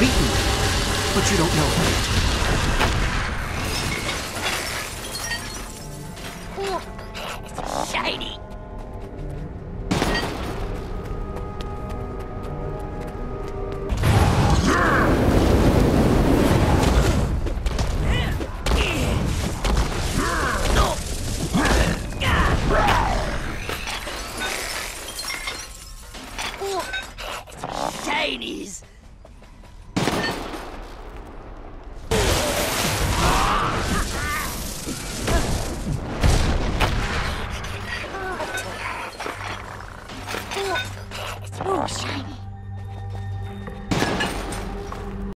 But you don't know. Shiny. Shinies. Oh, shiny.